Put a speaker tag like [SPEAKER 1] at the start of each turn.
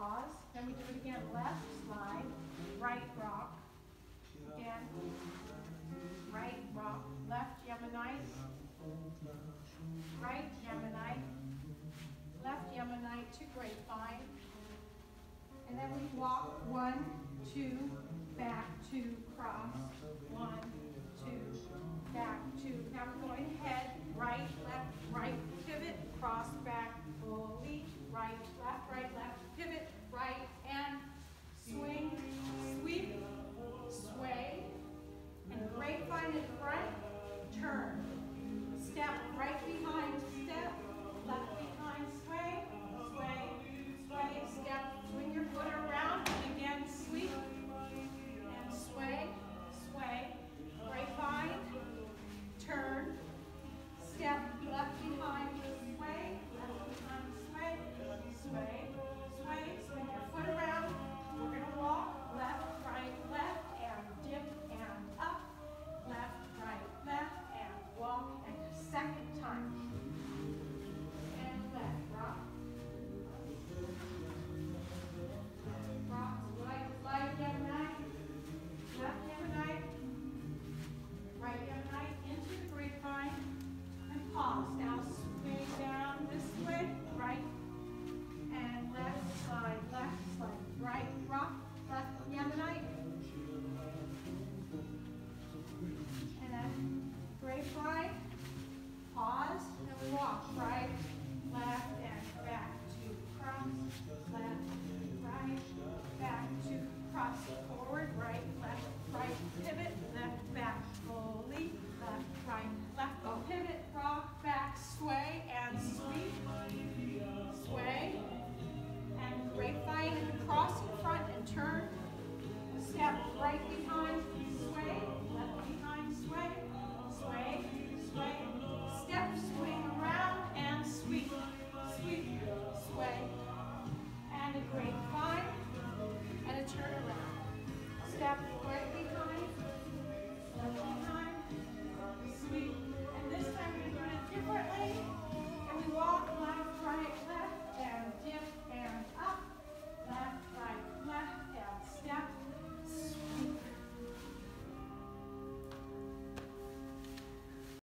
[SPEAKER 1] pause, then we do it again, left, slide, right, rock, again, right, rock, left, Yemenite, right, Yemenite, left, Yemenite to grapevine, and then we walk one, two, back, two, cross, one, two, back, two. Now we're going head. massa